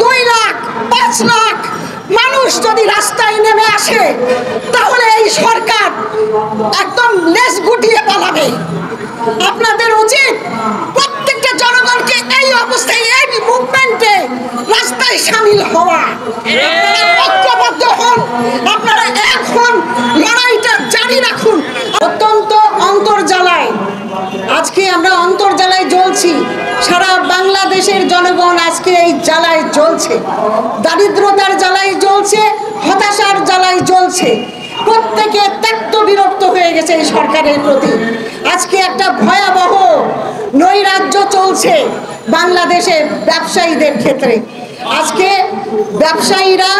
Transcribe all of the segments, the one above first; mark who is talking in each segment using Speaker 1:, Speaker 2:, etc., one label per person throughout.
Speaker 1: দুই লাখ, পাঁচ লাখ মানুষ যদি রাস্তায় নেমে আসে, তাহলে এই সরকার একদম লেজ গুটিয়ে পালাবে। আপনাদের উচিত প্রত্যেকটা জনগণকে এই অবস্থায়, এই মুভমেন্টে রাস্তায় সামিল হওয়া আপনারা ঐক্যবদ্ধ হন আপনারা এক হন লড়াইটা জারি রাখুন অত্যন্ত অন্তর্জালায় আজকে আমরা অন্তর্জালায় জ্বলছি সারা বাংলাদেশের জনগণ আজকে এই জ্বালায় জ্বলছে, দারিদ্রতার জ্বালায় জ্বলছে, হতাশার জ্বালায় জ্বলছে। প্রত্যেকে ত্যক্ত বিরক্ত হয়ে গেছে এই সরকারের প্রতি। আজকে একটা ভয়াবহ নৈরাজ্য চলছে বাংলাদেশে ব্যবসায়ীদের ক্ষেত্রে। আজকে ব্যবসায়ীরা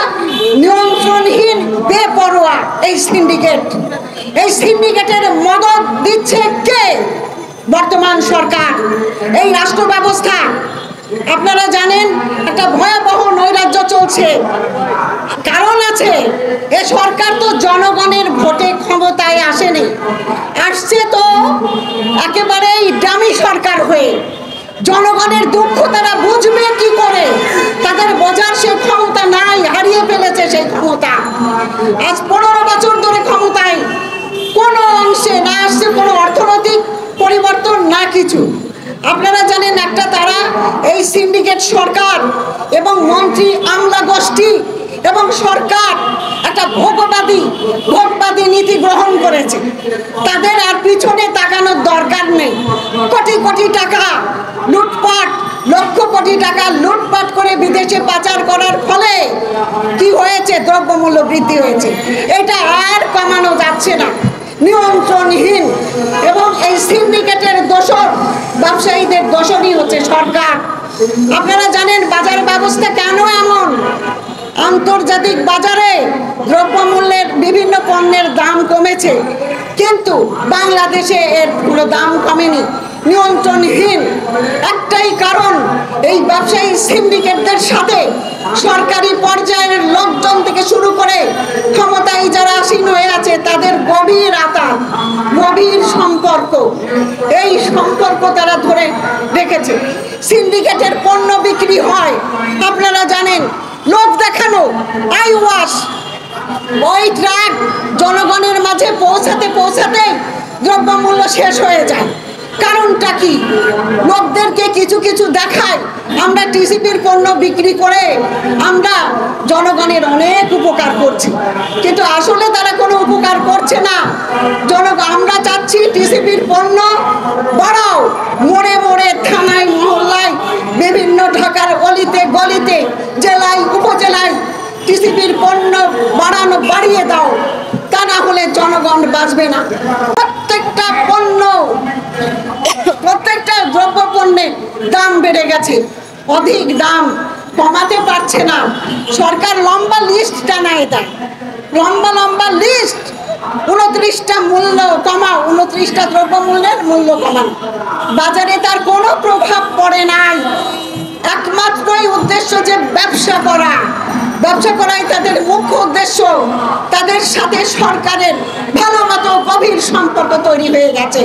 Speaker 1: নিয়ন্ত্রণহীন, বেপরোয়া এই সিন্ডিকেট এই সিন্ডিকেটের মদত দিচ্ছে কে? বর্তমান সরকার। এই রাষ্ট্র ব্যবস্থা আপনারা জানেন একটা ভয়াবহ নৈরাজ্য চলছে। কারণ আছে, এ সরকার তো জনগণের ভোটে ক্ষমতায় আসেনি। আসছে তো একেবারেই ডামি সরকার হয়ে। জনগণের দুঃখ তারা বুঝবে কি করে? তাদের বোঝার সে ক্ষমতা নাই, হারিয়ে ফেলেছে সেই ক্ষমতা। আজ পনেরো বছর ধরে ক্ষমতায়। কোনো অংশে না আসছে কোনো অর্থনৈতিক পরিবর্তন, না কিছু। আপনারা জানেন একটা তারা, এই সিন্ডিকেট সরকার এবং মন্ত্রী আমলা গোষ্ঠী এবং সরকার একটা ভোগবাদী ভোটবাদী নীতি গ্রহণ করেছে। তাদের আর পিছনে তাকানোর দরকার নেই। কোটি কোটি টাকা লুটপাট, লক্ষ কোটি টাকা লুটপাট করে বিদেশে পাচার করার ফলে কি হয়েছে? দ্রব্যমূল্য বৃদ্ধি হয়েছে। এটা আর কমানো যাচ্ছে না। নিয়ন্ত্রণহীন এবং এই সিন্ডিকেটের দোষর, ব্যবসায়ীদের দোষরই হচ্ছে সরকার। আপনারা জানেন বাজার ব্যবস্থা কেন এমন? আন্তর্জাতিক বাজারে দ্রব্যমূল্যের বিভিন্ন পণ্যের দাম কমেছে, কিন্তু বাংলাদেশে এর কোনো দাম কমেনি। নিয়ন্ত্রণহীন একটাই কারণ, এই ব্যবসায়ী সিন্ডিকেটদের সাথে সরকারি পর্যায়ের লোকজন থেকে শুরু সম্পর্ক। এই সম্পর্ক তারা ধরে রেখেছে। সিন্ডিকেটের পণ্য বিক্রি হয়, আপনারা জানেন লোক দেখানো, আই ওয়াশ। ওই ট্রাক জনগণের মাঝে পৌঁছাতে পৌঁছাতে দ্রব্যমূল্য শেষ হয়ে যায়। কারণটা কি? লোকদেরকে কিছু কিছু দেখায়, আমরা টিসিপির পণ্য বিক্রি করে আমরা জনগণের অনেক উপকার করছি। কিন্তু আসলে তারা কোনো উপকার করছে না। জনগণ টিসিপির পণ্য বাড়াও। মোড়ে মোড়ে থানায়, মহল্লায়, বিভিন্ন ঢাকার অলিতে গলিতে, জেলায়, উপজেলায় টিসিপির পণ্য বাড়ানো বাড়িয়ে দাও। তা না হলে জনগণ বাঁচবে না। প্রত্যেকটা পণ্য, প্রত্যেকটা দ্রব্য পণ্যের দাম বেড়ে গেছে। অধিক দাম কমাতে পারছে না। সরকার লম্বা লিস্ট টানায় দেয়। লম্বা লম্বা লিস্ট উনত্রিশটা মূল্য কমাও উনত্রিশটা দ্রব্য মূল্যের মূল্য কমাও বাজারে তার কোনো প্রভাব পড়ে নাই। একমাত্রই উদ্দেশ্য যে ব্যবসা করা। ব্যবসা করাই তাদের মুখ্য উদ্দেশ্য। তাদের সাথে সরকারের ভালো মতো গভীর সম্পর্ক তৈরি হয়ে গেছে।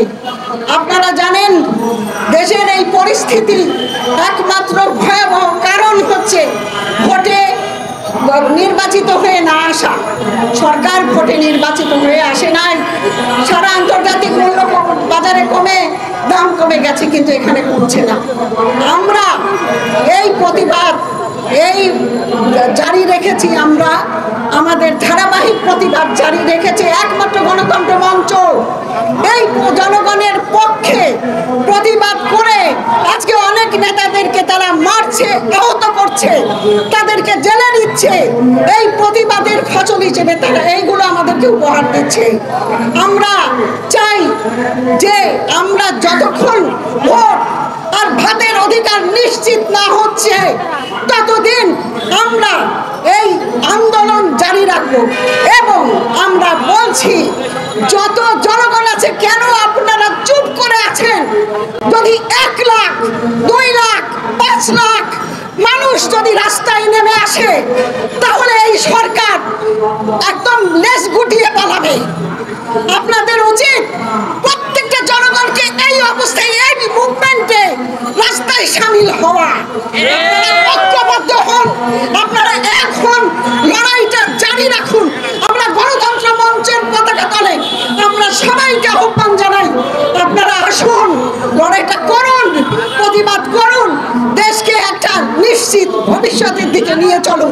Speaker 1: আপনারা জানেন, দেশের এই পরিস্থিতি একমাত্র ভয়াবহ কারণ হচ্ছে নির্বাচিত হয়ে না আসা, সরকার ভোটে নির্বাচিত হয়ে আসে নাই। সারা আন্তর্জাতিক মূল্য বাজারে কমে, দাম কমে গেছে কিন্তু এখানে কমছে না। আমরা এই প্রতিবাদ, এই জারি রেখেছি আমরা। আমাদের ধারাবাহিক প্রতিবাদ জারি রেখেছে একমাত্র গণতন্ত্র মঞ্চ। এই জনগণের পক্ষে প্রতিবাদ করে আজকে অনেক নেতাদেরকে তারা মারছে তাদেরকে জেলে দিচ্ছে। এই প্রতিবাদের ফসল হিসেবে তারা এইগুলো আমাদেরকে উপহার দিচ্ছে। আমরা চাই যে আমরা যতক্ষণ ভোট আর ভাতের অধিকার নিশ্চিত না হচ্ছে, ততদিন আমরা এই আন্দোলন জারি রাখব। এবং আমরা বলছি, যত জনগণ আছে কেন আপনারা চুপ করে আছেন যদি এক লাখ দুই লাখ পাঁচ লাখ মানুষ যদি রাস্তায় নেমে আসে তাহলে এই সরকার একদম লেস গুটিয়ে পালাবে। আপনাদের উচিত প্রত্যেকটা জনগণকে এই অবস্থায়, এই মুভমেন্টে রাস্তায় সামিল হওয়া। ঐক্যবদ্ধ হন, আপনারা ভবিষ্যতের দিকে নিয়ে চলো।